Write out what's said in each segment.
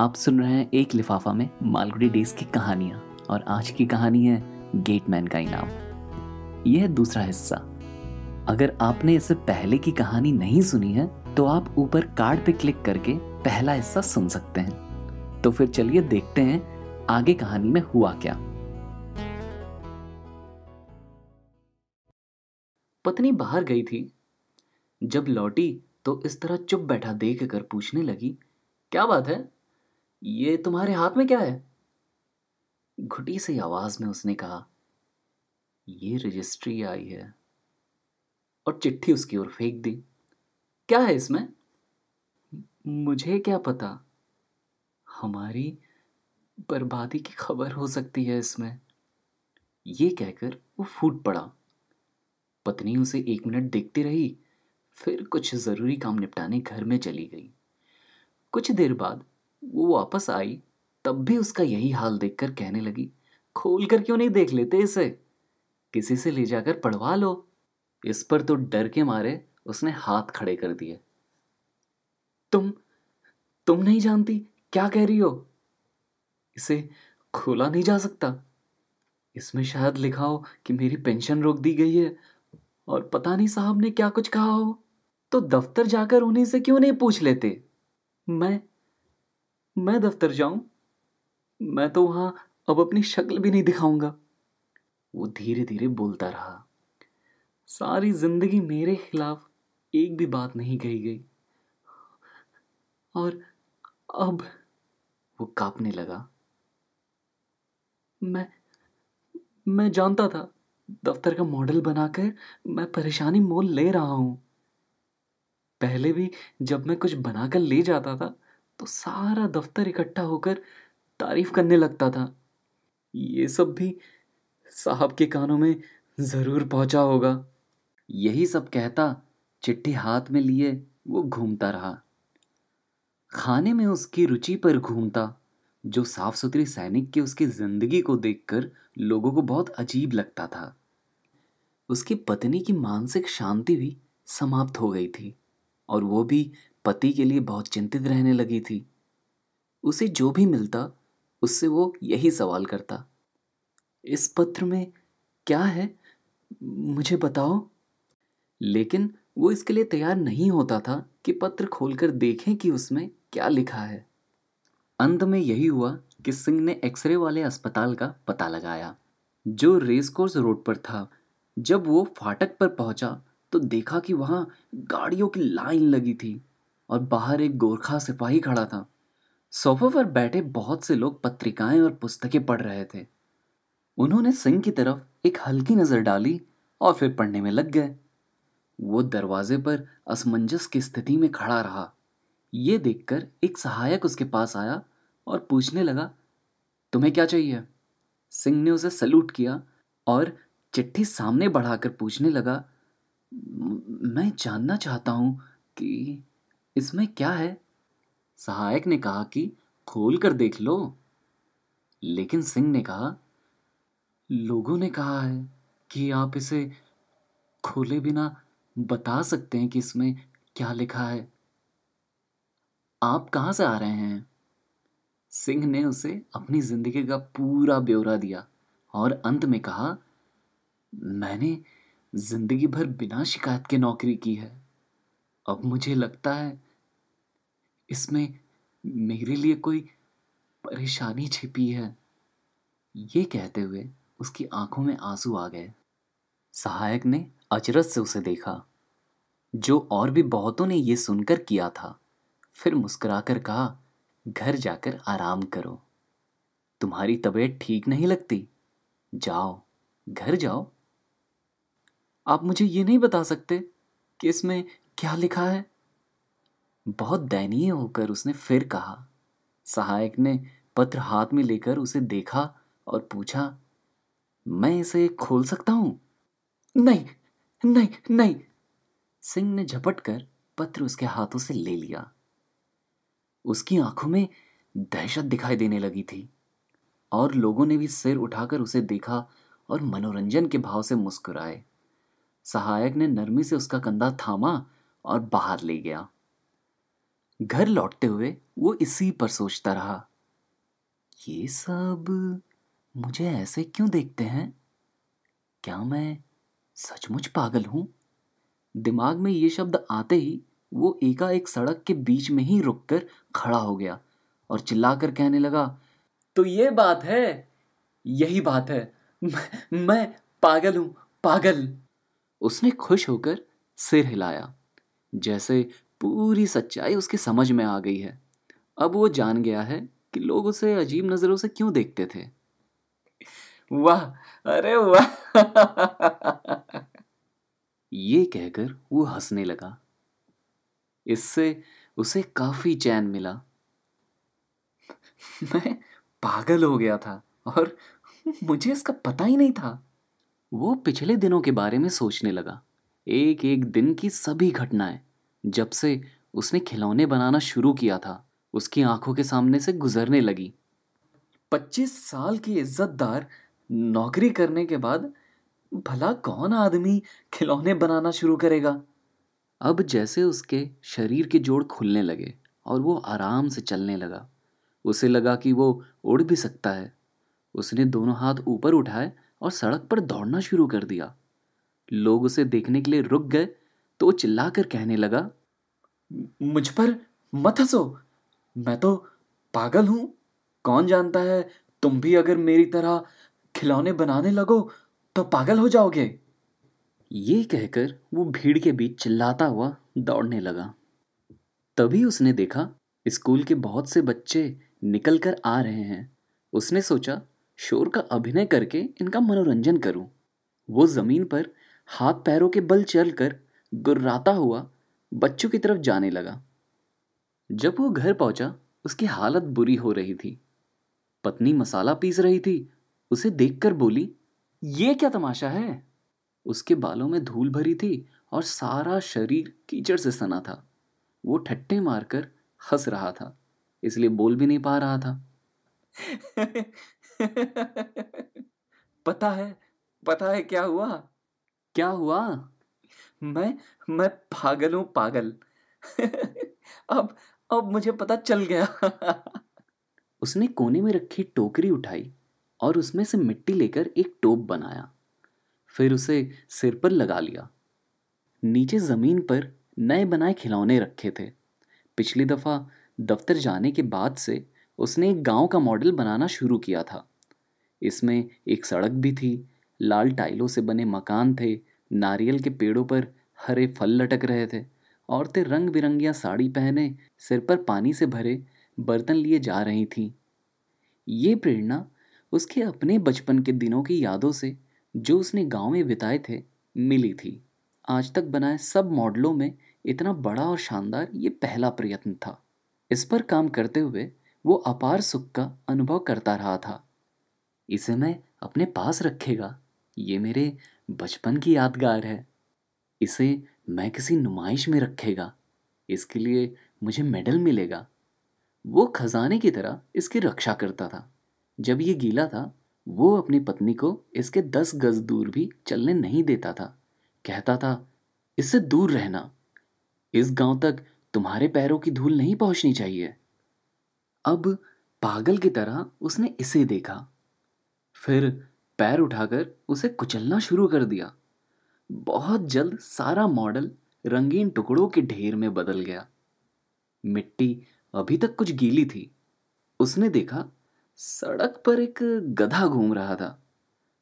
आप सुन रहे हैं एक लिफाफा में मालगुडी डेज़ की कहानियाँ, और आज की कहानी है गेटमैन का इनाम। यह दूसरा हिस्सा। अगर आपने इससे पहले की कहानी नहीं सुनी है तो आप ऊपर कार्ड पे क्लिक करके पहला हिस्सा सुन सकते हैं। तो फिर चलिए देखते हैं आगे कहानी में हुआ क्या। पत्नी बाहर गई थी। जब लौटी तो इस तरह चुप बैठा देख कर पूछने लगी, क्या बात है? ये तुम्हारे हाथ में क्या है? घुटी सी आवाज़ में उसने कहा, ये रजिस्ट्री आई है। और चिट्ठी उसकी ओर फेंक दी। क्या है इसमें? मुझे क्या पता? हमारी बर्बादी की खबर हो सकती है इसमें। ये कहकर वो फूट पड़ा। पत्नी उसे एक मिनट देखती रही, फिर कुछ ज़रूरी काम निपटाने घर में चली गई। कुछ देर बाद वो वापस आई, तब भी उसका यही हाल देखकर कहने लगी खोल कर क्यों नहीं देख लेते इसे? किसी से ले जाकर पढ़वा लो। इस पर तो डर के मारे उसने हाथ खड़े कर दिए। तुम तुम नहीं जानती क्या कह रही हो? इसे खोला नहीं जा सकता। इसमें शायद लिखा हो कि मेरी पेंशन रोक दी गई है और पता नहीं साहब ने क्या कुछ कहा हो। तो दफ्तर जाकर उन्हीं से क्यों नहीं पूछ लेते? मैं मैं दफ्तर जाऊँ? मैं तो वहाँ अब अपनी शक्ल भी नहीं दिखाऊँगा। वो धीरे धीरे बोलता रहा। सारी ज़िंदगी मेरे खिलाफ एक भी बात नहीं कही गई। और अब वो कांपने लगा। मैं मैं जानता था, दफ्तर का मॉडल बनाकर मैं परेशानी मोल ले रहा हूँ। पहले भी जब मैं कुछ बनाकर ले जाता था तो सारा दफ्तर इकट्ठा होकर तारीफ़ करने लगता था। ये सब भी साहब के कानों में ज़रूर पहुँचा होगा। यही सब कहता, चिट्ठी हाथ में लिए, वो घूमता रहा। खाने में उसकी रुचि पर घूमता, जो साफ़ सुथरी सैनिक के उसकी ज़िंदगी को देखकर लोगों को बहुत अजीब लगता था। उसकी पत्नी की मानसिक शांति भी समाप्त हो गई थी, और वो भी पति के लिए बहुत चिंतित रहने लगी थी। उसे जो भी मिलता, उससे वो यही सवाल करता, इस पत्र में क्या है? मुझे बताओ। लेकिन वो इसके लिए तैयार नहीं होता था कि पत्र खोलकर देखें कि उसमें क्या लिखा है। अंत में यही हुआ कि सिंह ने एक्सरे वाले अस्पताल का पता लगाया, जो रेस कोर्स रोड पर था। जब वो फाटक पर पहुँचा तो देखा कि वहाँ गाड़ियों की लाइन लगी थी। और बाहर एक गोरखा सिपाही खड़ा था। सोफे पर बैठे बहुत से लोग पत्रिकाएँ और पुस्तकें पढ़ रहे थे। उन्होंने सिंह की तरफ़ एक हल्की नज़र डाली और फिर पढ़ने में लग गए। वो दरवाजे पर असमंजस की स्थिति में खड़ा रहा। ये देखकर एक सहायक उसके पास आया और पूछने लगा, तुम्हें क्या चाहिए? सिंह ने उसे सल्यूट किया और चिट्ठी सामने बढ़ाकर पूछने लगा मैं जानना चाहता हूँ कि इसमें क्या है? सहायक ने कहा कि खोल कर देख लो। लेकिन सिंह ने कहा, लोगों ने कहा है कि आप इसे खोले बिना बता सकते हैं कि इसमें क्या लिखा है। आप कहाँ से आ रहे हैं? सिंह ने उसे अपनी ज़िंदगी का पूरा ब्यौरा दिया और अंत में कहा, मैंने ज़िंदगी भर बिना शिकायत के नौकरी की है। अब मुझे लगता है इसमें मेरे लिए कोई परेशानी छिपी है। ये कहते हुए उसकी आँखों में आँसू आ गए। सहायक ने अचरज से उसे देखा। जो और भी बहुतों ने यह सुनकर किया था, फिर मुस्कुराकर कहा, घर जाकर आराम करो। तुम्हारी तबीयत ठीक नहीं लगती? जाओ, घर जाओ। आप मुझे ये नहीं बता सकते कि इसमें क्या लिखा है? बहुत दयनीय होकर उसने फिर कहा। सहायक ने पत्र हाथ में लेकर उसे देखा और पूछा, मैं इसे खोल सकता हूँ? नहीं नहीं नहीं। सिंह ने झपट कर पत्र उसके हाथों से ले लिया। उसकी आँखों में दहशत दिखाई देने लगी थी और लोगों ने भी सिर उठाकर उसे देखा और मनोरंजन के भाव से मुस्कुराए। सहायक ने नरमी से उसका कंधा थामा और बाहर ले गया। घर लौटते हुए वो इसी पर सोचता रहा। ये सब मुझे ऐसे क्यों देखते हैं? क्या मैं सचमुच पागल हूँ? दिमाग में ये शब्द आते ही वो एकाएक सड़क के बीच में ही रुककर खड़ा हो गया और चिल्लाकर कहने लगा तो ये बात है यही बात है। मैं, मैं पागल हूँ पागल। उसने खुश होकर सिर हिलाया। जैसे पूरी सच्चाई उसकी समझ में आ गई है। अब वो जान गया है कि लोग उसे अजीब नज़रों से क्यों देखते थे। वाह, अरे वाह! ये कहकर वो हंसने लगा। इससे उसे काफ़ी चैन मिला। मैं पागल हो गया था और मुझे इसका पता ही नहीं था। वो पिछले दिनों के बारे में सोचने लगा। एक एक दिन की सभी घटनाएँ। जब से उसने खिलौने बनाना शुरू किया था, उसकी आँखों के सामने से गुजरने लगी। पच्चीस साल की इज्जतदार नौकरी करने के बाद भला कौन आदमी खिलौने बनाना शुरू करेगा? अब जैसे उसके शरीर के जोड़ खुलने लगे और वो आराम से चलने लगा, उसे लगा कि वो उड़ भी सकता है। उसने दोनों हाथ ऊपर उठाए और सड़क पर दौड़ना शुरू कर दिया। लोग उसे देखने के लिए रुक गए तो वो चिल्लाकर कहने लगा, मुझ पर मत हंसो। मैं तो पागल हूँ। कौन जानता है, तुम भी अगर मेरी तरह खिलौने बनाने लगो तो पागल हो जाओगे। ये कहकर वो भीड़ के बीच चिल्लाता हुआ दौड़ने लगा। तभी उसने देखा, स्कूल के बहुत से बच्चे निकल कर आ रहे हैं। उसने सोचा, शोर का अभिनय करके इनका मनोरंजन करूँ। वो ज़मीन पर हाथ पैरों के बल चलकर गुर्राता हुआ बच्चों की तरफ़ जाने लगा। जब वो घर पहुँचा उसकी हालत बुरी हो रही थी। पत्नी मसाला पीस रही थी। उसे देखकर बोली ये क्या तमाशा है? उसके बालों में धूल भरी थी और सारा शरीर कीचड़ से सना था। वो ठट्टे मारकर हंस रहा था इसलिए बोल भी नहीं पा रहा था। पता है पता है क्या हुआ? क्या हुआ? मैं मैं पागल हूँ, पागल। अब अब मुझे पता चल गया। उसने कोने में रखी टोकरी उठाई और उसमें से मिट्टी लेकर एक टोप बनाया। फिर उसे सिर पर लगा लिया। नीचे ज़मीन पर नए बनाए खिलौने रखे थे। पिछली दफ़ा दफ्तर जाने के बाद से उसने एक गाँव का मॉडल बनाना शुरू किया था। इसमें एक सड़क भी थी, लाल टाइलों से बने मकान थे नारियल के पेड़ों पर हरे फल लटक रहे थे। औरतें रंग बिरंगियाँ साड़ी पहने, सिर पर पानी से भरे बर्तन लिए जा रही थीं। ये प्रेरणा उसके अपने बचपन के दिनों की यादों से, जो उसने गाँव में बिताए थे, मिली थी। आज तक बनाए सब मॉडलों में इतना बड़ा और शानदार ये पहला प्रयत्न था। इस पर काम करते हुए वो अपार सुख का अनुभव करता रहा था। इसे मैं अपने पास रखेगा। ये मेरे बचपन की यादगार है। इसे मैं किसी नुमाइश में रखेगा। इसके लिए मुझे मेडल मिलेगा। वो खजाने की तरह इसकी रक्षा करता था। जब ये गीला था, वो अपनी पत्नी को इसके दस गज दूर भी चलने नहीं देता था। कहता था, इससे दूर रहना। इस गाँव तक तुम्हारे पैरों की धूल नहीं पहुंचनी चाहिए अब पागल की तरह उसने इसे देखा। फिर पैर उठाकर उसे कुचलना शुरू कर दिया। बहुत जल्द सारा मॉडल रंगीन टुकड़ों के ढेर में बदल गया। मिट्टी अभी तक कुछ गीली थी। उसने देखा, सड़क पर एक गधा घूम रहा था।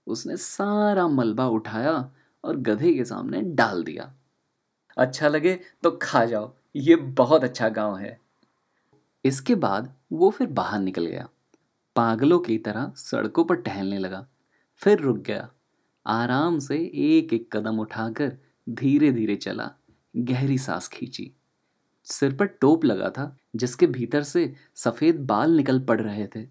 उसने सारा मलबा उठाया और गधे के सामने डाल दिया। अच्छा लगे तो खा जाओ, ये बहुत अच्छा गाँव है। इसके बाद वो फिर बाहर निकल गया। पागलों की तरह सड़कों पर टहलने लगा। फिर रुक गया। आराम से एक एक कदम उठाकर धीरे धीरे चला। गहरी सांस खींची। सिर पर टोप लगा था, जिसके भीतर से सफ़ेद बाल निकल पड़ रहे थे।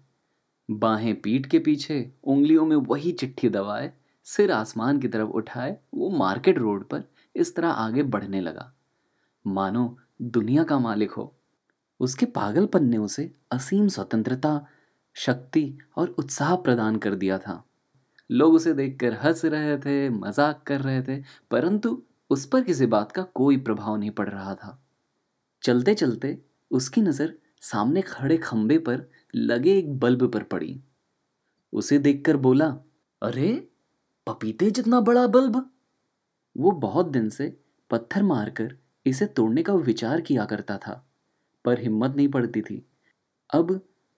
बाहें पीठ के पीछे उंगलियों में वही चिट्ठी दबाए, सिर आसमान की तरफ़ उठाए, वो मार्केट रोड पर इस तरह आगे बढ़ने लगा। मानो दुनिया का मालिक हो। उसके पागलपन ने उसे असीम स्वतंत्रता, शक्ति और उत्साह प्रदान कर दिया था। लोग उसे देखकर हंस रहे थे, मज़ाक कर रहे थे, परंतु उस पर किसी बात का कोई प्रभाव नहीं पड़ रहा था। चलते चलते उसकी नज़र सामने खड़े खंबे पर लगे एक बल्ब पर पड़ी। उसे देखकर बोला, अरे, पपीते जितना बड़ा बल्ब! वो बहुत दिन से पत्थर मारकर इसे तोड़ने का विचार किया करता था, पर हिम्मत नहीं पड़ती थी। अब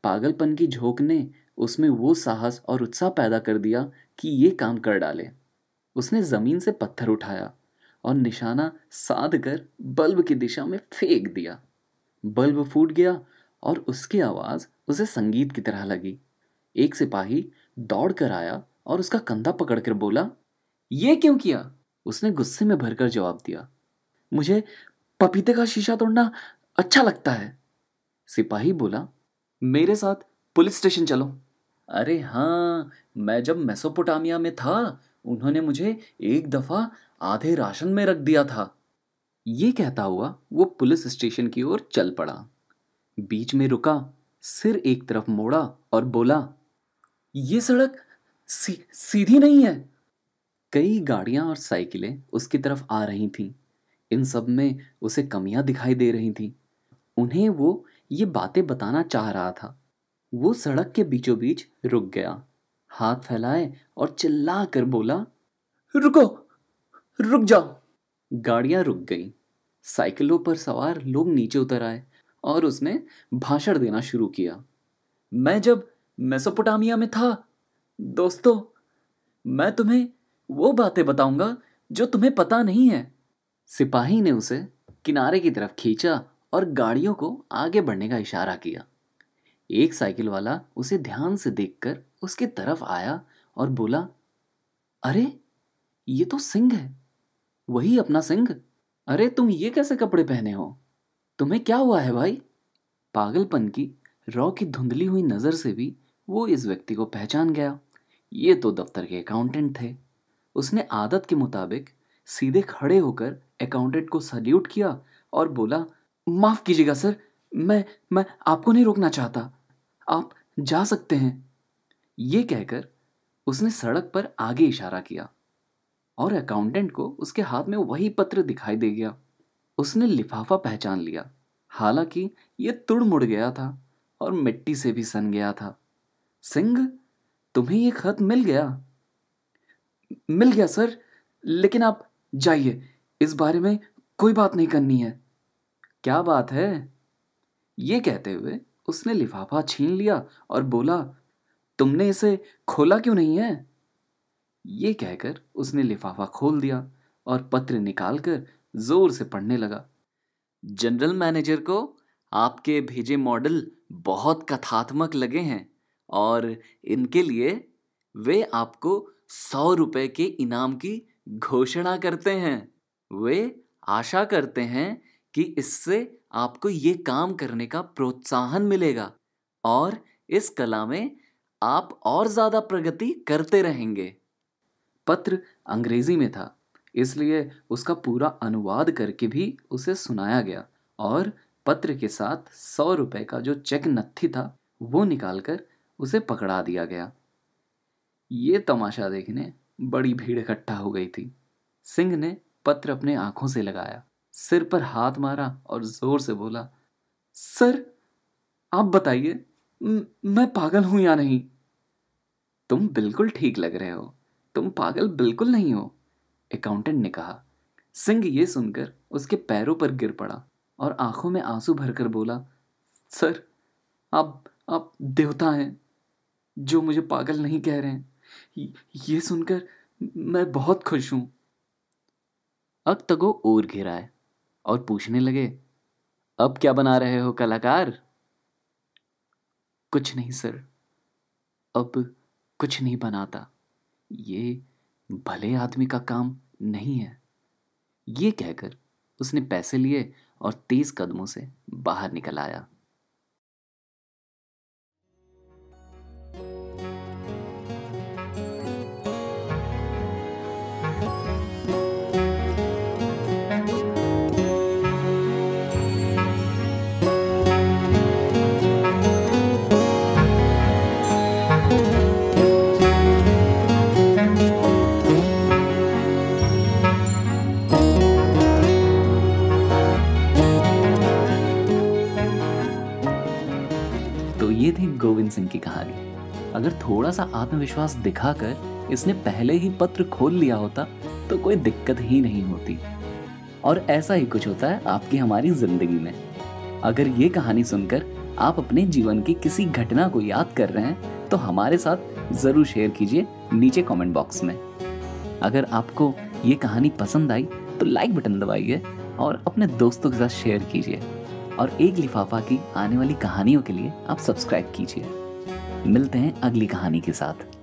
पागलपन की झोंक ने उसमें वो साहस और उत्साह पैदा कर दिया कि ये काम कर डाले। उसने ज़मीन से पत्थर उठाया और निशाना साध कर बल्ब की दिशा में फेंक दिया। बल्ब फूट गया और उसकी आवाज़ उसे संगीत की तरह लगी। एक सिपाही दौड़ कर आया और उसका कंधा पकड़कर बोला, ये क्यों किया? उसने गुस्से में भरकर जवाब दिया, मुझे पपीते का शीशा तोड़ना अच्छा लगता है। सिपाही बोला, मेरे साथ पुलिस स्टेशन चलो। अरे हाँ मैं जब मेसोपोटामिया में था उन्होंने मुझे एक दफ़ा आधे राशन में रख दिया था। ये कहता हुआ वो पुलिस स्टेशन की ओर चल पड़ा। बीच में रुका सिर एक तरफ़ मोड़ा और बोला ये सड़क सी, सीधी नहीं है। कई गाड़ियाँ और साइकिलें उसकी तरफ़ आ रही थीं। इन सब में उसे कमियाँ दिखाई दे रही थीं। उन्हें वो ये बातें बताना चाह रहा था। वो सड़क के बीचों बीच रुक गया। हाथ फैलाए और चिल्ला कर बोला, रुको, रुक जाओ। गाड़ियाँ रुक गई। साइकिलों पर सवार लोग नीचे उतर आए और उसने भाषण देना शुरू किया। मैं जब मेसोपोटामिया में था, दोस्तों, मैं तुम्हें वो बातें बताऊँगा जो तुम्हें पता नहीं है। सिपाही ने उसे किनारे की तरफ़ खींचा और गाड़ियों को आगे बढ़ने का इशारा किया। एक साइकिल वाला उसे ध्यान से देखकर उसके तरफ़ आया और बोला, अरे, ये तो सिंह है। वही अपना सिंह। अरे, तुम ये कैसे कपड़े पहने हो? तुम्हें क्या हुआ है भाई? पागलपन की रॉ की धुंधली हुई नज़र से भी वो इस व्यक्ति को पहचान गया। ये तो दफ्तर के अकाउंटेंट थे। उसने आदत के मुताबिक सीधे खड़े होकर अकाउंटेंट को सल्यूट किया और बोला, माफ़ कीजिएगा सर, मैं मैं आपको नहीं रोकना चाहता। आप जा सकते हैं। ये कहकर उसने सड़क पर आगे इशारा किया और अकाउंटेंट को उसके हाथ में वही पत्र दिखाई दे गया। उसने लिफाफा पहचान लिया। हालाँकि ये तुड़ मुड़ गया था और मिट्टी से भी सन गया था। सिंह, तुम्हें ये खत मिल गया? मिल गया, सर, लेकिन आप जाइए, इस बारे में कोई बात नहीं करनी है। क्या बात है? ये कहते हुए उसने लिफाफा छीन लिया और बोला, तुमने इसे खोला क्यों नहीं है? ये कहकर उसने लिफाफा खोल दिया और पत्र निकालकर ज़ोर से पढ़ने लगा। जनरल मैनेजर को आपके भेजे मॉडल बहुत कथात्मक लगे हैं और इनके लिए वे आपको सौ रुपए के इनाम की घोषणा करते हैं। वे आशा करते हैं कि इससे आपको ये काम करने का प्रोत्साहन मिलेगा और इस कला में आप और ज़्यादा प्रगति करते रहेंगे। पत्र अंग्रेज़ी में था, इसलिए उसका पूरा अनुवाद करके भी उसे सुनाया गया और पत्र के साथ सौ रुपए का जो चेक नत्थी था, वो निकालकर उसे पकड़ा दिया गया। ये तमाशा देखने बड़ी भीड़ इकट्ठा हो गई थी। सिंह ने पत्र अपने आँखों से लगाया। सिर पर हाथ मारा और ज़ोर से बोला, सर, आप बताइए मैं पागल हूँ या नहीं? तुम बिल्कुल ठीक लग रहे हो। तुम पागल बिल्कुल नहीं हो अकाउंटेंट ने कहा। सिंह ये सुनकर उसके पैरों पर गिर पड़ा और आँखों में आँसू भरकर बोला, सर, आप आप देवता हैं, जो मुझे पागल नहीं कह रहे हैं। ये सुनकर मैं बहुत खुश हूँ अब अक्तगो और घिराए। और पूछने लगे, अब क्या बना रहे हो, कलाकार? कुछ नहीं, सर। अब कुछ नहीं बनाता। ये भले आदमी का काम नहीं है। ये कहकर उसने पैसे लिए और तेज कदमों से बाहर निकल आया। अगर थोड़ा सा आत्मविश्वास दिखाकर इसने पहले ही पत्र खोल लिया होता तो कोई दिक्कत ही नहीं होती। और ऐसा ही कुछ होता है आपकी हमारी ज़िंदगी में। अगर ये कहानी सुनकर आप अपने जीवन की किसी घटना को याद कर रहे हैं तो हमारे साथ ज़रूर शेयर कीजिए नीचे कमेंट बॉक्स में। अगर आपको ये कहानी पसंद आई तो लाइक बटन दबाइए और अपने दोस्तों के साथ शेयर कीजिए। और एक लिफाफा की आने वाली कहानियों के लिए आप सब्सक्राइब कीजिए। मिलते हैं अगली कहानी के साथ।